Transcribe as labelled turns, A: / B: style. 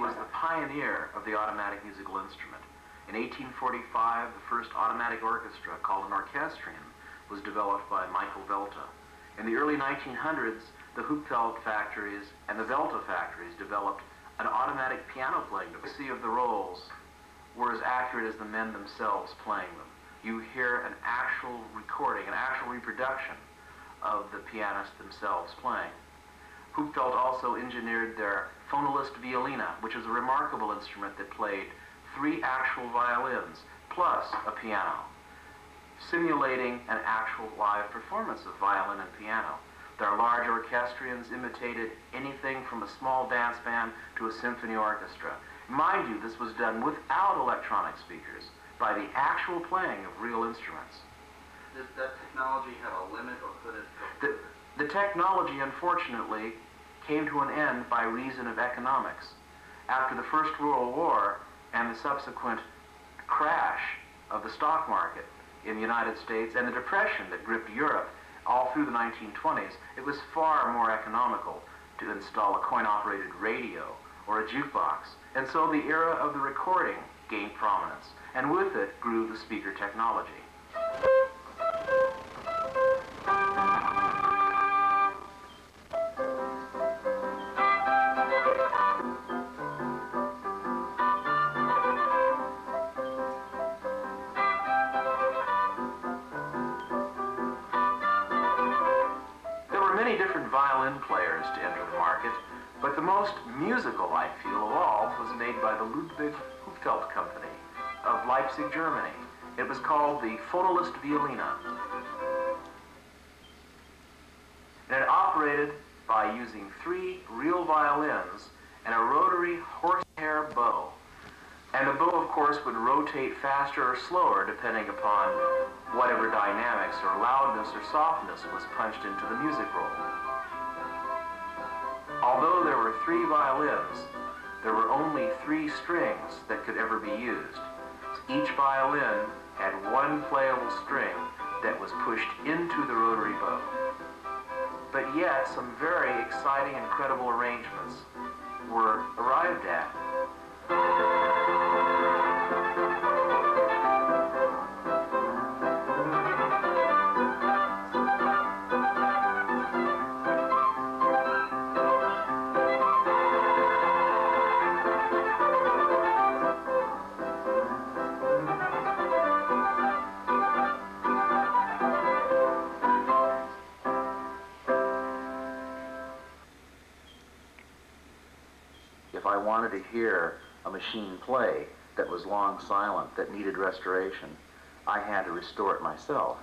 A: was the pioneer of the automatic musical instrument. In 1845, the first automatic orchestra, called an orchestrion, was developed by Michael Welte. In the early 1900s, the Hupfeld factories and the Welte factories developed an automatic piano playing device. The of the rolls were as accurate as the men themselves playing them. You hear an actual recording, an actual reproduction of the pianists themselves playing. Hupfeld also engineered their Phonoliszt Violina, which is a remarkable instrument that played three actual violins plus a piano, simulating an actual live performance of violin and piano. Their large orchestrions imitated anything from a small dance band to a symphony orchestra. Mind you, this was done without electronic speakers, by the actual playing of real instruments.
B: Did that technology have a limit or could it
A: the, the technology, unfortunately, came to an end by reason of economics. After the First World War and the subsequent crash of the stock market in the United States and the depression that gripped Europe all through the 1920s, it was far more economical to install a coin-operated radio or a jukebox. And so the era of the recording gained prominence, and with it grew the speaker technology. Musical, I feel, of all, was made by the Ludwig Hupfeld Company of Leipzig, Germany. It was called the Phonoliszt Violina. And it operated by using three real violins and a rotary horsehair bow. And the bow, of course, would rotate faster or slower depending upon whatever dynamics or loudness or softness was punched into the music roll. Although there were three violins, there were only three strings that could ever be used. Each violin had one playable string that was pushed into the rotary bow. But yet, some very exciting and credible arrangements were arrived at. Wanted to hear a machine play that was long silent, that needed restoration, I had to restore it myself.